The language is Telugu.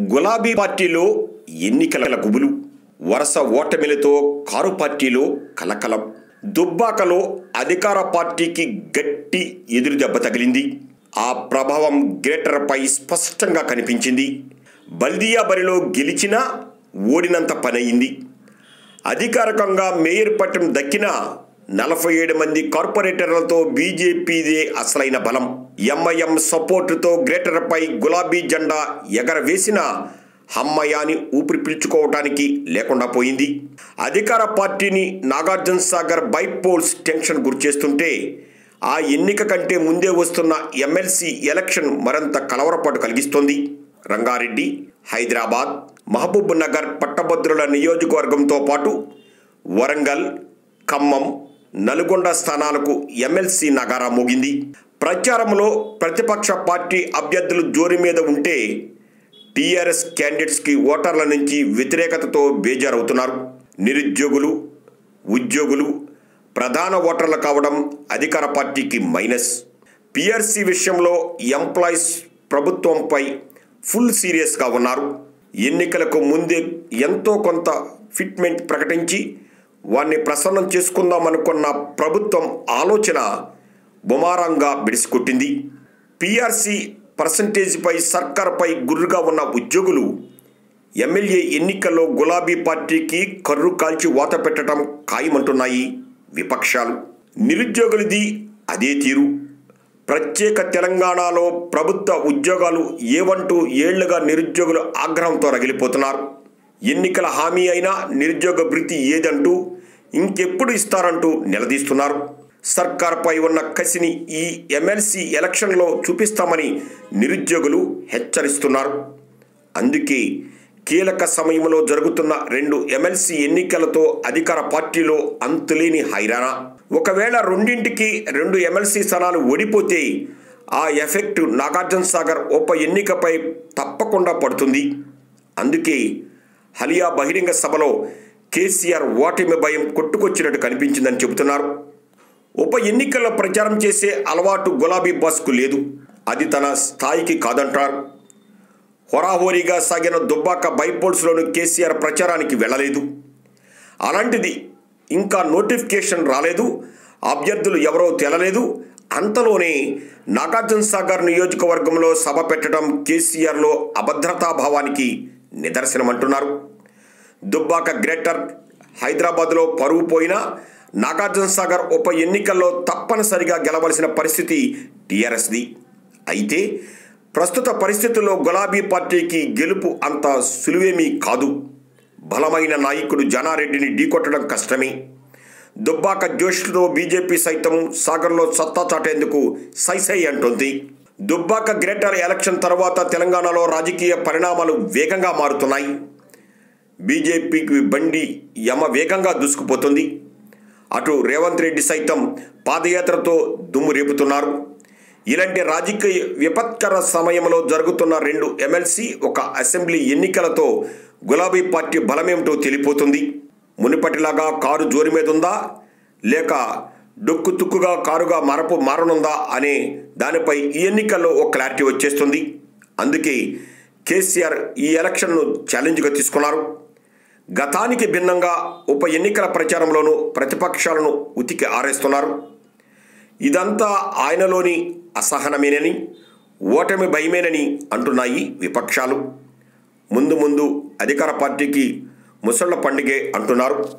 గులాబీ పార్టీలో ఎన్నికల గుబులు వరుస ఓటమిలతో కారు పార్టీలో కలకలం. దుబ్బాకలో అధికార పార్టీకి గట్టి ఎదురు దెబ్బ తగిలింది. ఆ ప్రభావం గ్రేటర్పై స్పష్టంగా కనిపించింది. బల్దియా బరిలో గెలిచినా ఓడినంత పనయింది. అధికారికంగా మేయర్ పట్టం దక్కిన నలభై ఏడు మంది కార్పొరేటర్లతో బీజేపీదే అసలైన బలం. ఎంఐఎం సపోర్టుతో గ్రేటర్పై గులాబీ జెండా ఎగరవేసిన హమ్మయాని ఊపిరి పీల్చుకోవటానికి లేకుండా పోయింది. అధికార పార్టీని నాగార్జున సాగర్ బైపోల్స్ టెన్షన్ గురిచేస్తుంటే ఆ ఎన్నిక కంటే ముందే వస్తున్న ఎమ్మెల్సీ ఎలక్షన్ మరింత కలవరపాటు కలిగిస్తోంది. రంగారెడ్డి హైదరాబాద్ మహబూబ్ నగర్ పట్టభద్రుల నియోజకవర్గంతో పాటు వరంగల్ ఖమ్మం నల్గొండ స్థానాలకు ఎమ్మెల్సీ నగారా మోగింది. ప్రచారంలో ప్రతిపక్ష పార్టీ అభ్యర్థులు జోరి మీద ఉంటే టీఆర్ఎస్ క్యాండిడేట్స్కి ఓటర్ల నుంచి వ్యతిరేకతతో బేజారవుతున్నారు. నిరుద్యోగులు ఉద్యోగులు ప్రధాన ఓటర్లు కావడం అధికార పార్టీకి మైనస్. పిఆర్సీ విషయంలో ఎంప్లాయీస్ ప్రభుత్వంపై ఫుల్ సీరియస్గా ఉన్నారు. ఎన్నికలకు ముందే ఎంతో కొంత ఫిట్మెంట్ ప్రకటించి వారిని ప్రసన్నం చేసుకుందామనుకున్న ప్రభుత్వం ఆలోచన బుమారంగా బిడిసికొట్టింది పిఆర్సీ పర్సంటేజీపై సర్కార్పై గుర్రుగా ఉన్న ఉద్యోగులు ఎమ్మెల్యే ఎన్నికల్లో గులాబీ పార్టీకి కర్రు కాల్చి వాత పెట్టడం ఖాయమంటున్నాయి విపక్షాలు. నిరుద్యోగులది అదే తీరు. ప్రత్యేక తెలంగాణలో ప్రభుత్వ ఉద్యోగాలు ఏవంటూ ఏళ్ళుగా నిరుద్యోగులు ఆగ్రహంతో రగిలిపోతున్నారు. ఎన్నికల హామీ అయినా నిరుద్యోగ భృతి ఏదంటూ ఇంకెప్పుడు ఇస్తారంటూ నిలదీస్తున్నారు. సర్కార్పై ఉన్న కసిని ఈ ఎమ్మెల్సీ ఎలక్షన్లో చూపిస్తామని నిరుద్యోగులు హెచ్చరిస్తున్నారు. అందుకే కీలక సమయంలో జరుగుతున్న రెండు ఎమ్మెల్సీ ఎన్నికలతో అధికార పార్టీలో అంతులేని హైరాణ. ఒకవేళ రెండింటికి రెండు ఎమ్మెల్సీ స్థానాలు ఓడిపోతే ఆ ఎఫెక్ట్ నాగార్జున సాగర్ ఉప ఎన్నికపై తప్పకుండా పడుతుంది. అందుకే హలియా బహిరంగ సభలో కేసీఆర్ ఓటమి భయం కొట్టుకొచ్చినట్టు కనిపించిందని చెబుతున్నారు. ఉప ఎన్నికల్లో ప్రచారం చేసే అలవాటు గులాబీ బాస్కు లేదు. అది తన స్థాయికి కాదంటారు. హోరాహోరీగా సాగిన దుబ్బాక బైపోల్స్లోని కేసీఆర్ ప్రచారానికి వెళ్ళలేదు. అలాంటిది ఇంకా నోటిఫికేషన్ రాలేదు. అభ్యర్థులు ఎవరో తెలలేదు. అంతలోనే నాగార్జున సాగర్ నియోజకవర్గంలో సభ పెట్టడం కేసీఆర్లో అభద్రతాభావానికి నిదర్శనమంటున్నారు. దుబ్బాక గ్రేటర్ హైదరాబాద్లో పరువు పోయినా నాగార్జున సాగర్ ఉప ఎన్నికల్లో తప్పనిసరిగా గెలవలసిన పరిస్థితి టీఆర్ఎస్ది. అయితే ప్రస్తుత పరిస్థితుల్లో గులాబీ పార్టీకి గెలుపు అంత సులువేమీ కాదు. బలమైన నాయకుడు జానారెడ్డిని ఢీకొట్టడం కష్టమే. దుబ్బాక జోష్లో బీజేపీ సైతం సాగర్లో సత్తా చాటేందుకు సైసై అంటుంది. దుబ్బాక గ్రేటర్ ఎలక్షన్ తర్వాత తెలంగాణలో రాజకీయ పరిణామాలు వేగంగా మారుతున్నాయి. బీజేపీకి బండి యమ వేగంగా దూసుకుపోతుంది. అటు రేవంత్ రెడ్డి సైతం పాదయాత్రతో దుమ్ము రేపుతున్నారు. ఇలాంటి రాజకీయ విపత్కర సమయంలో జరుగుతున్న రెండు ఎమ్మెల్సీ ఒక అసెంబ్లీ ఎన్నికలతో గులాబీ పార్టీ బలమేమిటో తెలిపోతుంది మునిపటిలాగా కారు జోరి మీద ఉందా లేక డొక్కు తుక్కుగా కారుగా మరపు మారనుందా అనే దానిపై ఈ ఎన్నికల్లో ఒక క్లారిటీ వచ్చేస్తుంది. అందుకే కేసీఆర్ ఈ ఎలక్షన్ను ఛాలెంజ్గా తీసుకున్నారు. గతానికి భిన్నంగా ఉప ఎన్నికల ప్రచారంలోనూ ప్రతిపక్షాలను ఉతికి ఆరేస్తున్నారు. ఇదంతా ఆయనలోని అసహనమేనని ఓటమి భయమేనని అంటున్నాయి విపక్షాలు. ముందు ముందు అధికార పార్టీకి ముసళ్ళ పండుగే అంటున్నారు.